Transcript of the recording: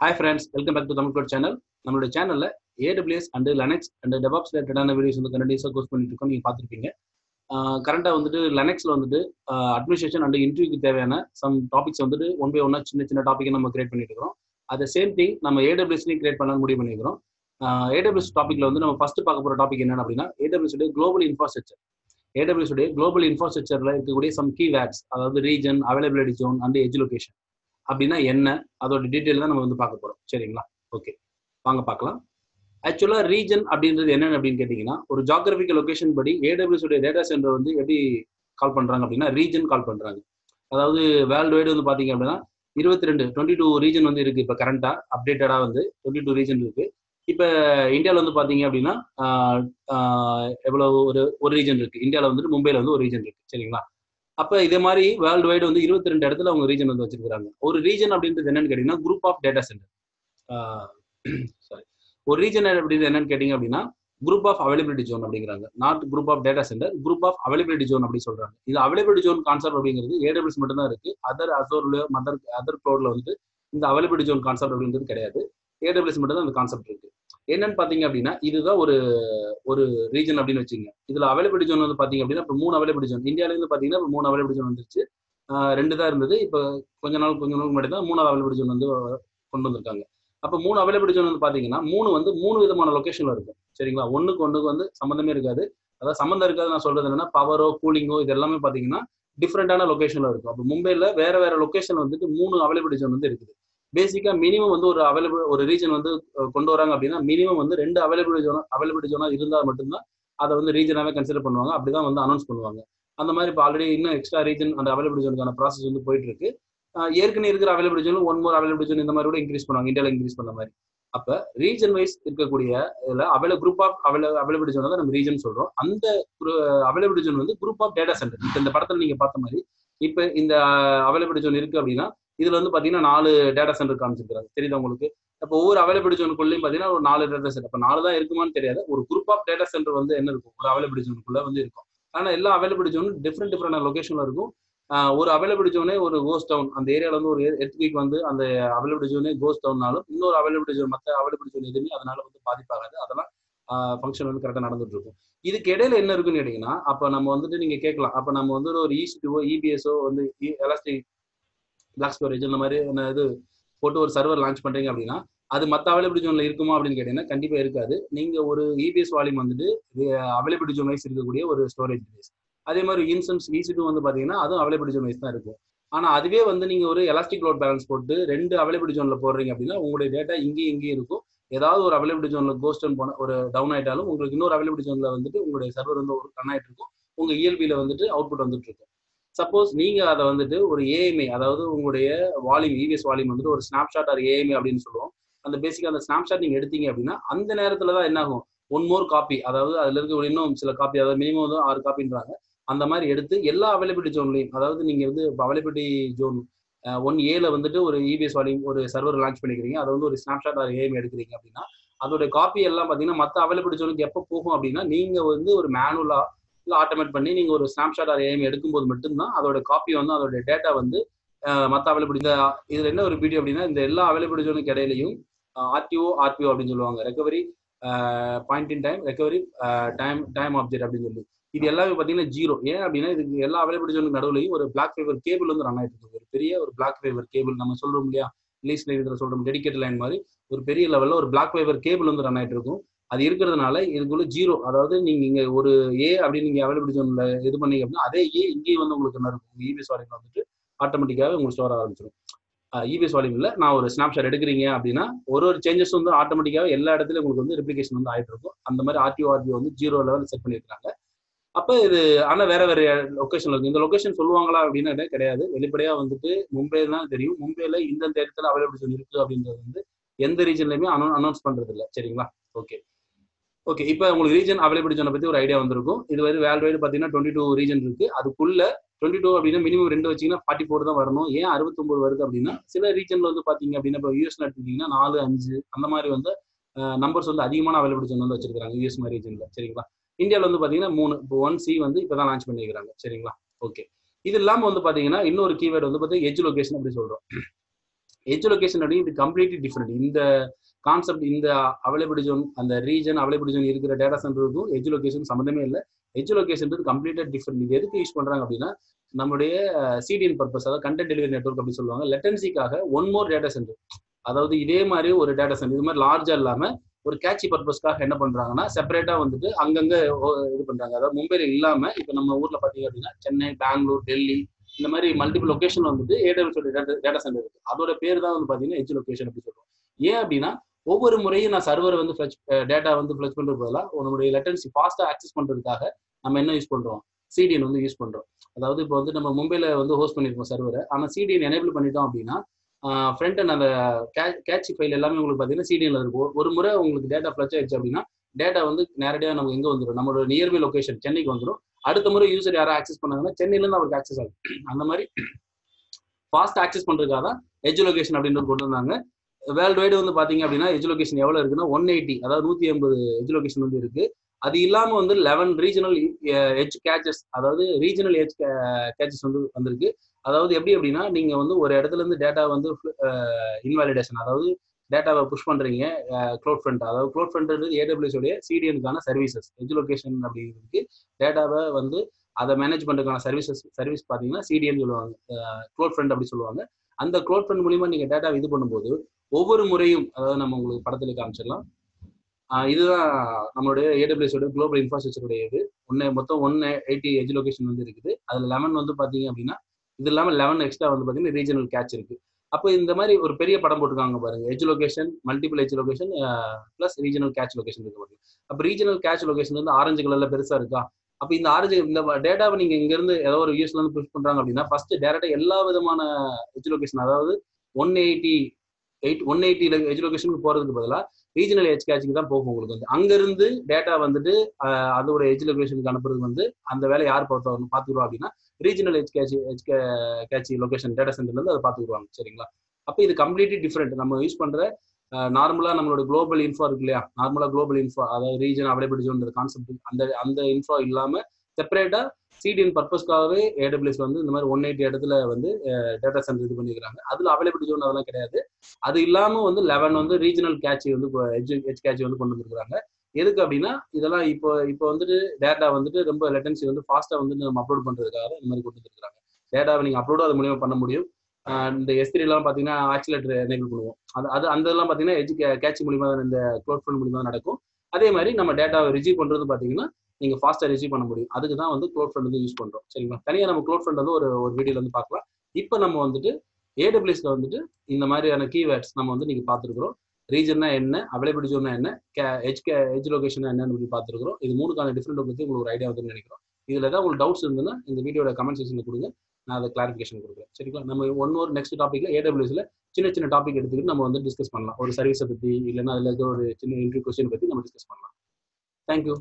Hi friends welcome back to Tamil code channel நம்மளுடைய சேனல்ல AWS and Linux and DevOps ரிலேட்டடான videos வந்து கண்டிப்பாக கோர்ஸ் பண்ணிட்டு இருக்கோம். நீங்க பார்த்துருப்பீங்க. கரண்டாக வந்துட்டு லெனக்ஸ்ல வந்துட்டு அட்மினிஸ்ட்ரேஷன் அண்ட் இன்டர்வியூக்கு தேவையான சம் டாபிக்ஸ் வந்துட்டு ஒன் பை ஒன்னா சின்ன சின்ன டாப்பிக்கை நம்ம கிரியேட் பண்ணிட்டு இருக்கிறோம். அதை சேம் திங் நம்ம ஏடபிள்யூஸ்லையும் கிரியேட் பண்ணலாம் முடிவு பண்ணிக்கிறோம் ஏடபிள்யூஸ் டாப்பிக்கில் வந்து நம்ம ஃபர்ஸ்ட் பார்க்க போற டாபிக் என்னன்னு அப்படின்னா ஏடபிள்யூஸுடைய குளோபல் இன்ஃப்ராஸ்ட்ரக்சர் ஏடபிள்யூஸுடைய குளோபல் இன்ஃப்ராஸ்ட்ரக்சர்ல இருக்கக்கூடிய சம் கீ வேட்ஸ் அதாவது region availability zone and edge location அப்படின்னா என்ன? அதோட டீட்டெயில் தான் நம்ம வந்து பார்க்க போறோம். சரிங்களா? ஓகே வாங்க பார்க்கலாம். ஆக்சுவலாக ரீஜன் அப்படின்றது என்னென்னு அப்படின்னு கேட்டிங்கன்னா ஒரு ஜாகிரபிக்கல் லொகேஷன் படி ஏடபிள்யூஸ் உடைய டேட்டா சென்டர் வந்து எப்படி கால் பண்ணுறாங்க அப்படின்னா ரீஜன் கால் பண்ணுறாங்க அதாவது வேர்ல்டு வைடு வந்து பார்த்தீங்க அப்படின்னா இருபத்தி ரெண்டு டுவெண்ட்டி டூ ரீஜன் வந்து இருக்கு இப்போ கரண்ட்டாக அப்டேட்டடாக வந்து டுவெண்ட்டி டூ ரீஜன் இருக்கு. இப்போ இந்தியாவில் வந்து பார்த்தீங்க அப்படின்னா எவ்வளோ ஒரு ஒரு ரீஜன் இருக்குது இந்தியாவில் வந்துட்டு மும்பையில் வந்து ஒரு ரீஜன் இருக்குது சரிங்களா? அப்ப இதே மாதிரி வேர்ல்டு வைடு வந்து இருபத்தி ரெண்டு இடத்துல அவங்க ரீஜன் வந்து வச்சிருக்காங்க ஒரு ரீஜன் அப்படின்றது என்னன்னு கேட்டீங்கன்னா group of data center sorry ஒரு ரீஜன் அப்படின்றது என்னன்னு கேட்டீங்க அப்படின்னா குரூப் ஆஃப் அவைலபிலிட்டி ஜோன் அப்படிங்கிறாங்க. Not group of data center group of availability zone அப்படி சொல்றாங்க. இது அவைலபிலிட்டி ஜோன் கான்செப்ட் அப்படிங்கிறது ஏடபிள்ஸ் மட்டும் தான் இருக்கு. அதர் அசோர்ல மதர் அதர் க்ளோட்ல வந்து இந்த அவைலபிலிட்டி ஜோன் கான்செப்ட் அப்படிங்கிறது கிடையாது. ஏடபிள்ஸ் மட்டும் தான் அந்த கான்செப்ட் இருக்கு. என்னன்னு பாத்தீங்க அப்படின்னா இதுதான் ஒரு ஒரு ரீஜன் அப்படின்னு வச்சுங்க. இதுல அவைலபிலிட்டி ஜோன் வந்து பாத்தீங்க அப்படின்னா இப்போ மூணு அவைலபிலிட்டி ஜோன் இந்தியால இருந்து பாத்தீங்கன்னா இப்போ மூணு அவைலபிலிட்டி ஜோன் வந்துருச்சு. ரெண்டு தான் இருந்தது. இப்போ கொஞ்ச நாள் கொஞ்ச நாள் முன்னாடி தான் மூணாவது அவைலபிலிட்டி ஜோன் வந்து கொண்டு வந்திருக்காங்க. அப்போ மூணு அவைலபிலிட்டி ஜோன் வந்து பாத்தீங்கன்னா மூணு வந்து மூணு விதமான லொக்கேஷன்ல இருக்கும். சரிங்களா? ஒண்ணுக்கு ஒண்ணுக்கு வந்து சம்மந்தமே இருக்காது. அதாவது சம்மந்தம் இருக்காது நான் சொல்றது என்னன்னா பவரோ கூலிங்கோ இது எல்லாமே பாத்தீங்கன்னா டிஃப்ரெண்டான லொக்கேஷன்ல இருக்கும். அப்போ மும்பைல வேற வேற லொகேஷன் வந்துட்டு மூணு அவைலபிலிட்டி ஜோன் வந்து இருக்குது. பேசிக்கா மினிமம் வந்து ஒரு அவைலபிள் ஒரு ரீஜன் வந்து கொண்டு வராங்க அப்படின்னா மினிமம் வந்து ரெண்டு அவைலபிள் ஜோனா அவைலபிள் ஜோனா இருந்தால் மட்டும்தான் அதை வந்து ரீஜனாவே கன்சிடர் பண்ணுவாங்க. அப்படிதான் வந்து அனௌன்ஸ் பண்ணுவாங்க. அந்த மாதிரி இப்போ ஆல்ரெடி இன்னும் எக்ஸ்ட்ரா ரீஜன் அந்த அவைலபிள் ஜோனுக்கான ப்ராசஸ் வந்து போயிட்டு இருக்கு ஏற்கனவே இருக்கிற available zone one more available zone இந்த மாதிரி கூட இன்க்ரீஸ் பண்ணுவாங்க. இந்தியாவில் இன்க்ரீஸ் பண்ண மாதிரி. அப்ப ரீஜன் வைஸ் இருக்கக்கூடிய இதுல avail group of avail available zone தான் நம்ம ரீஜன் சொல்றோம். அந்த அவைலபிள் ஜோன் வந்து குரூப் ஆஃப் டேட்டா சென்டர் இப்போ இந்த படத்துல நீங்க பார்த்த மாதிரி இப்போ இந்த அவைலபிள் ஜோன் இருக்கு அப்படின்னா இதுல வந்து பாத்தீங்கன்னா நாலு டேட்டா சென்டர் காமிச்சிருக்காரு தெரியுது உங்களுக்கு? இப்போ ஒவ்வொரு அவைலபிலிட்டி ஜோனுக்குள்ளேயும் பாத்தீங்கன்னா ஒரு நாலு டேட்டா சென்டர் அப்போ நாலு தான் இருக்குமான்னு தெரியாது. ஒரு குரூப் ஆஃப் டேட்டா சென்டர் வந்து என்ன இருக்கும்? ஒரு அவைலபிலிட்டி ஜோனுக்குள்ள வந்து இருக்கும். ஆனா எல்லா அவைலபிலிட்டி ஜோனும் டிஃப்ரெண்ட் டிஃப்ரெண்ட் லொகேஷன்ல இருக்கும். ஒரு அவைலபிலிட்டி ஜோனே ஒரு கோஸ்ட் டவுன் அந்த ஏரியால வந்து ஒரு எர்த்குவிக் வந்து அந்த அவைலபிலிட்டி ஜோனே கோஸ்ட் டவுன்னாலும் இன்னொரு அவைலபிலிட்டி ஜோன் மற்ற அவைலபிலிட்டி ஜோன் எதுவுமே அதனால வந்து பாதிப்பாகாது. அதெல்லாம் ஃபங்க்ஷன் வந்து கரெக்டாக நடந்துட்டு இருக்கும். இதுக்கு இடையில என்ன இருக்குன்னு கேட்டீங்கன்னா அப்போ நம்ம வந்துட்டு நீங்க கேட்கலாம். அப்போ நம்ம வந்து ஒரு இசிடிஓ இபிஎஸ்ஓ வந்து e, எலாஸ்டிக் பிளாக் ஸ்டோரேஜ் இந்த மாதிரி இது போட்டு ஒரு சர்வர் லான்ச் பண்றீங்க அப்படின்னா அது மற்ற அவைலபிலிட்டி ஜோன்ல இருக்குமா அப்படின்னு கேட்டீங்கன்னா கண்டிப்பா இருக்காது. நீங்க ஒரு இபிஎஸ் வால்யூம் வந்துட்டு அவைலபிலிட்டி ஜோன் வைஸ் இருக்கக்கூடிய ஒரு ஸ்டோரேஜ் டிவைஸ் அதே மாதிரி இன்சன்ஸ் விசி டூ வந்து பாத்தீங்கன்னா அதுவும் அவைலபிலிட்டி ஜோன் வைஸ் தான் இருக்கும். ஆனா அதுவே வந்து நீங்க ஒரு எலாஸ்டிக் லோட் பேலன்ஸ் போட்டு ரெண்டு அவைலபிலிட்டி ஜோன்ல போடுறீங்க அப்படின்னா உங்களுடைய டேட்டா இங்கேயும் இங்கேயும் இருக்கும். ஏதாவது ஒரு அவைலபிலிட்டி ஜோன்ல கோஸ்டன் போன ஒரு டவுன் ஆயிட்டாலும் உங்களுக்கு இன்னொரு அவைலபிலிட்டி ஜோன்ல வந்துட்டு உங்களுடைய சர்வர் வந்து ஒரு ரன் ஆயிட்டு இருக்கும். உங்க இயல்பியில வந்துட்டு அவுட்புட் வந்துட்டு இருக்கும். சப்போஸ் நீங்க அதை வந்துட்டு ஒரு ஏஎம்ஐ அதாவது உங்களுடைய வால்யூம் இவிஎஸ் வால்யூம் வந்துட்டு ஒரு ஸ்னாப்ஷாட் ஆர் ஏஎம்ஐ அப்படின்னு சொல்லுவோம். அந்த பேசிக்கா அந்த ஸ்னாப்ஷாட் நீங்க எடுத்தீங்க அப்படின்னா அந்த நேரத்துல தான் என்ன ஆகும் ஒன் மோர் காப்பி அதாவது அதுல இருக்க இன்னும் சில காப்பி அதாவது மினிமம் வந்து ஆறு காப்பின்றாங்க அந்த மாதிரி எடுத்து எல்லா அவைலபிலிட்டி ஜோன்லையும் அதாவது நீங்க வந்து இப்போ அவைலபிலிட்டி ஜோன் ஒன் ஏல வந்துட்டு ஒரு இபிஎஸ் வால்யூம் ஒரு சர்வர் லான்ச் பண்ணிக்கிறீங்க. அதை வந்து ஒரு ஸ்னாப்ஷாட் ஆர் ஏஎம் எடுக்கிறீங்க அப்படின்னா அதோட காப்பி எல்லாம் பார்த்தீங்கன்னா மற்ற அவைலபிலிட்டி ஜோனுக்கு எப்போ போகும் அப்படின்னா நீங்க வந்து ஒரு மேனுவலா இல்லை ஆட்டோமேட் பண்ணி நீங்கள் ஒரு ஸ்னாப்ஷாட் ஆர் ஏஎம் எடுக்கும்போது மட்டும்தான் அதோட காப்பி வந்து அதோட டேட்டா வந்து மற்ற அவைலபிள் இந்த இதில் என்ன ஒரு பிடி அப்படின்னா இந்த எல்லா அவைலபிள் ஜோனுக்கு இடையிலையும் ஆர்டிஓ ஆர்பிஓ அப்படின்னு சொல்லுவாங்க. Recovery point in time recovery time time objective அப்படின்னு சொல்லி. இது எல்லாமே பார்த்தீங்கன்னா ஜீரோ ஏன் அப்படின்னா இதுக்கு எல்லா அவைலபிள் ஜோனுக்கு நடுவுலையும் ஒரு பிளாக் ஃபைவர் கேபிள் வந்து ரன் ஆகிட்டு இருக்கு. ஒரு பெரிய ஒரு பிளாக் ஃபைவர் கேபிள் நம்ம சொல்றோம் இல்லையா? லீஸ் லைன் இதில் சொல்றோம். டெடிக்கேட் லைன் மாதிரி ஒரு பெரிய லெவலில் ஒரு பிளாக் ஃபைவர் கேபிள் வந்து ரன் ஆகிட்டு இருக்கும். அது இருக்கிறதுனால இதுக்குள்ள ஜீரோ அதாவது நீங்க இங்க ஒரு ஏ அப்படின்னு நீங்க அவைலபிலிட்டி ஜோன்ல இது பண்ணீங்க அப்படின்னா அதே ஏ இங்கேயே வந்து உங்களுக்கு என்ன இருக்கும்? இபிஎஸ் வால்யூம் வந்துட்டு ஆட்டோமேட்டிக்காவே உங்களுக்கு ஸ்டோர் ஆரம்பிச்சிடும் இபிஎஸ் வால்யூம்ல நான் ஒரு ஸ்னாப்ஷாட் எடுக்கிறீங்க அப்படின்னா ஒரு ஒரு சேஞ்சஸ் வந்து ஆட்டோமேட்டிக்காவே எல்லா இடத்துலயும் உங்களுக்கு வந்து ரெப்ளிகேஷன் வந்து ஆயிட்டு இருக்கும். அந்த மாதிரி ஆர்டிஓ ஆர்பிஓ வந்து ஜீரோ லெவல் செட் பண்ணியிருக்காங்க அப்போ இது ஆனால் வேற வேற லொகேஷன்ல இருக்கு. இந்த லொக்கேஷன் சொல்லுவாங்களா அப்படின்னு கிடையாது. வெளிப்படையா வந்துட்டு மும்பை தான் தெரியும். மும்பையில இந்தந்த இடத்துல அவைலபிள் இருக்கு அப்படின்றது வந்து எந்த ரீஜன்லயுமே அனௌன்ஸ் பண்றது இல்லை சரிங்களா? ஓகே ஓகே இப்போ உங்களுக்கு ரீஜன் அவைலபிலிட்டி ஜோனை பத்தி ஒரு ஐடியா வந்திருக்கும். இது வந்து வேர்ல்டு வைடு பார்த்தீங்கன்னா டுவெண்ட்டி டூ ரீஜன் இருக்கு. அதுக்குள்ள டுவெண்ட்டி டூ அப்படின்னா மினிமம் ரெண்டு வச்சீங்கன்னா ஃபார்ட்டி ஃபோர் தான் வரணும். ஏன் அறுபத்தொம்பது வருது அப்படின்னா சில ரீஜன்ல வந்து பாத்தீங்க அப்படின்னா இப்போ யூஎஸ் எடுத்துக்கிட்டிங்கன்னா நாலு அஞ்சு அந்த மாதிரி வந்து நம்பர்ஸ் வந்து அதிகமான அவைலபிலிட்டி ஜோன் வந்து வச்சிருக்காங்க யூஎஸ் மாதிரி ரீஜன்ல சரிங்களா? இந்தியாவில் வந்து பார்த்தீங்கன்னா மூணு இப்போ ஒன் சி வந்து இப்போ தான் லான்ச் பண்ணிக்கிறாங்க சரிங்களா? ஓகே இது இல்லாமல் வந்து பார்த்தீங்கன்னா இன்னொரு கீவேர்டு வந்து பார்த்தீங்கன்னா எஜ் லொகேஷன் அப்படி சொல்கிறோம் எஜ் லொகேஷன் அப்படிங்கிறது கம்ப்ளீட்லி டிஃப்ரெண்ட் இந்த கான்செப்ட் இந்த அவைலபிள் ஜோன் அந்த ரீஜன் அவைலபிள் ஜோன் இருக்கிற டேட்டா சென்டருக்கும் எஜ் லொகேஷன் சம்மந்தமே இல்லை. எஜ் லொகேஷன் கம்ப்ளீட்டா டிஃப்ரெண்ட் இது எதுக்கு யூஸ் பண்றாங்க அப்படின்னா நம்மளுடைய சிடிஎன் பர்பஸ் அதாவது கண்டென்ட் டெலிவரி நெட்ஒர்க் அப்படின்னு சொல்லுவாங்க. லெட்டன்சிக்காக ஒன் மோர் டேட்டா சென்டர் அதாவது இதே மாதிரி ஒரு டேட்டா சென்டர் இது மாதிரி லார்ஜா இல்லாம ஒரு கேட்சி பர்பஸ்க்காக என்ன பண்றாங்கன்னா செப்பரேட்டா வந்துட்டு அங்கங்க இது பண்றாங்க. அதாவது மும்பைல இல்லாம இப்ப நம்ம ஊர்ல பாத்தீங்க அப்படின்னா சென்னை பெங்களூர் டெல்லி இந்த மாதிரி மல்டிபிள் லொகேஷன் வந்துட்டு ஏடபிள்யூ டேட்டா சென்டர் இருக்கு. அதோட பேர் தான் வந்து பாத்தீங்கன்னா எஜ் லொகேஷன் அப்படின்னு சொல்லுவோம் ஏன் அப்படின்னா ஒவ்வொரு முறையும் நான் சர்வர் வந்து ஃபிளச் டேட்டா வந்து ஃபிளச் பண்ணுறது பதிலாக உன்னுடைய லெட்டன்சி ஃபாஸ்ட்டாக ஆக்சஸ் பண்ணுறதுக்காக நம்ம என்ன யூஸ் பண்ணுறோம் சிடிஎன் வந்து யூஸ் பண்ணுறோம் அதாவது இப்போ வந்து நம்ம மும்பையில் வந்து ஹோஸ்ட் பண்ணியிருக்கோம் சர்வரை ஆனால் சிடிஎன் எனேபிள் பண்ணிட்டோம் அப்படின்னா ஃப்ரண்ட் அண்ட் அந்த கேட்சி ஃபைல் எல்லாமே உங்களுக்கு பார்த்தீங்கன்னா சிடிஎன்ல இருக்கும். ஒரு முறை உங்களுக்கு டேட்டா ஃபிளச் ஆயிடுச்சு அப்படின்னா டேட்டா வந்து நேரடியாக நமக்கு எங்கே வந்துடும் நம்மளோட நியர்பை லொக்கேஷன் சென்னைக்கு வந்துடும் அடுத்த முறை யூசர் யாரும் ஆக்சஸ் பண்ணாங்கன்னா சென்னையிலேருந்து அவருக்கு ஆக்சஸ் ஆகும். அந்த மாதிரி ஃபாஸ்ட் ஆக்சஸ் பண்ணுறதுக்காக தான் எஜ் லொகேஷன் அப்படின்றது கொண்டு வந்தாங்க. வேர்ல்டு வைடு வந்து பார்த்தீங்க அப்படின்னா எஜ் லொகேஷன் எவ்வளோ இருக்குன்னா ஒன் எயிட்டி அதாவது நூற்றி எண்பது எஜுகேஷன் லொகேஷன் வந்து இருக்கு. அது இல்லாம வந்து லெவன் ரீஜனல் எஜ் கேச்சஸ் அதாவது ரீஜனல் எஜ் கேச்சஸ் வந்து வந்திருக்கு. அதாவது எப்படி அப்படின்னா நீங்க வந்து ஒரு இடத்துல இருந்து டேட்டா வந்து இன்வாலிடேஷன் அதாவது டேட்டாவை புஷ் பண்றீங்க க்ளோட் ஃப்ரண்ட் அதாவது க்ளோட் ஃப்ரண்ட்ன்றது ஏடபிள்யூஸ் உடைய சிடிஎனுக்கான சர்வீசஸ் எஜுகேஷன் லொகேஷன் அப்படிங்கிறதுக்கு டேட்டாவை வந்து அதை மேனேஜ் பண்றதுக்கான சர்வீசஸ் சர்வீஸ் பார்த்தீங்கன்னா சிடிஎன் சொல்லுவாங்க க்ளோட் ஃப்ரெண்ட் அப்படி சொல்லுவாங்க. அந்த க்ளோட் ஃப்ரெண்ட் மூலியமா நீங்க டேட்டா இது பண்ணும்போது ஒவ்வொரு முறையும் அதாவது நம்ம உங்களுக்கு படத்துல காமிச்சிடலாம். இதுதான் நம்மளுடைய ஏடபிள்யூஸோட குளோபல் இன்ஃப்ராஸ்ட்ரக்சருடைய இது. ஒன்று மொத்தம் ஒன் எயிட்டி எஜ் லொகேஷன் வந்து இருக்குது. அதில் லெவன் வந்து பார்த்தீங்க அப்படின்னா இது இல்லாமல் லெவன் எக்ஸ்ட்ரா வந்து பார்த்தீங்கன்னா ரீஜனல் கேட்ச் இருக்கு. அப்போ இந்த மாதிரி ஒரு பெரிய படம் போட்டுருக்காங்க பாருங்க. Edge location multiple edge location plus regional cache location இருக்கு பாருங்க. அப்போ ரீஜனல் கேட்ச் லொகேஷன் வந்து ஆரஞ்சு கலர்ல பெருசா இருக்கா? அப்போ இந்த ஆரஞ்சு இந்த டேட்டாவை நீங்க இங்க இருந்து ஏதோ ஒரு யூஸ்ல இருந்து புஷ் பண்றாங்க அப்படின்னா ஃபர்ஸ்ட் டேரக்டா எல்லா விதமான எஜ் லொகேஷன் அதாவது one eighty eight one eighty எஜுகேஷனுக்கு போறதுக்கு பதிலாக ரீஜனல் எஜ் கேட்சிங் தான் போகும் உங்களுக்கு வந்து. அங்கிருந்து டேட்டா வந்துட்டு அதோட எஜ் லொகேஷனுக்கு அனுப்புறது வந்து அந்த வேலை யார் பார்த்து பார்த்துக்குறோம் அப்படின்னா regional edge cache edge cache location data சென்டர்ல இருந்து அதை பார்த்துக்குருவாங்க சரிங்களா? அப்போ இது கம்ப்ளீட்லி டிஃப்ரெண்ட் நம்ம யூஸ் பண்ற நார்மலா நம்மளோட குளோபல் இன்ஃபோ இருக்கு இல்லையா? நார்மலா குளோபல் இன்ஃபோ அதாவது ரீஜன் அவைலபிலிட்டி ஜோன் கான்செப்ட் அந்த அந்த இன்ஃபோ இல்லாம செப்பரேட்டா சிடிஎன் பர்பஸ்க்காகவே ஏடபிள்யூஸ் வந்து இந்த மாதிரி ஒன் எயிட்டி இடத்துல வந்து டேட்டா சென்டர் இது பண்ணிக்கிறாங்க. அதுல அவைலபிலிட்டி ஜோன் அதெல்லாம் கிடையாது. அது இல்லாம வந்து லெவன் வந்து ரீஜனல் கேட்சி வந்து எஜ் எஜ் கேட்சி வந்து கொண்டு வந்துருக்காங்க எதுக்கு அப்படின்னா இதெல்லாம் இப்போ இப்போ வந்துட்டு டேட்டா வந்துட்டு ரொம்ப லெட்டன்சி வந்து ஃபாஸ்ட்டாக வந்து நம்ம அப்லோட் பண்ணுறதுக்காக இந்த மாதிரி கொண்டு வந்துருக்காங்க டேட்டாவை நீங்கள் அப்லோடும் அது மூலியமாக பண்ண முடியும். இந்த எஸ்திரிலாம் பார்த்தீங்கன்னா ஆக்சிலேட்டர் எனேபிள் பண்ணுவோம். அது அது அந்த இதெல்லாம் பாத்தீங்கன்னா கே கேட்சி மூலியமாக இந்த க்ளோட் ஃபண்ட் மூலியமாக நடக்கும். அதே மாதிரி நம்ம டேட்டாவை ரிசீவ் பண்ணுறது பார்த்தீங்கன்னா நீங்க ஃபாஸ்டா ரிசீவ் பண்ண முடியும். அதுக்கு தான் வந்து க்ளோட் ஃபண்ட் வந்து யூஸ் பண்றோம். சரிங்களா? தனியா நம்ம க்ளோட் ஃபண்ட் வந்து ஒரு ஒரு வீடியோல வந்து பார்க்கலாம். இப்போ நம்ம வந்துட்டு ஏடபிள்யூஸ்ல வந்துட்டு இந்த மாதிரியான கீவேர்ட்ஸ் நம்ம வந்து நீங்க பார்த்துருக்குறோம். ரீஜன்னா என்ன? அவைலபிலிட்டி ஜோன்னா என்ன? எஜ் எஜ் லொகேஷன் என்னன்னு பார்த்துருக்குறோம். இது மூணுக்கான டிஃப்ரெண்ட் பற்றி உங்களுக்கு ஒரு ஐடியா வந்து நினைக்கிறோம். இதில் ஏதாவது உங்களுக்கு டவுட்ஸ் இருந்ததுன்னா இந்த வீடியோட கமெண்ட் செக்ஷனில் கொடுங்க. நான் அதை கிளாரிஃபிகேஷன் கொடுக்குறேன். சரிங்களா? நம்ம ஒன் ஒரு நெக்ஸ்ட் டாப்பிக்கில் ஏடபிள்யூஸில் சின்ன சின்ன டாபிக் எடுத்துக்கிட்டு நம்ம வந்து டிஸ்கஸ் பண்ணலாம். ஒரு சர்வீஸை பற்றி இல்லைன்னா அதில் ஏதோ ஒரு சின்ன இன்டர்வியூ கொஸ்டின் பற்றி நம்ம டிஸ்கஸ் பண்ணலாம். தேங்க்யூ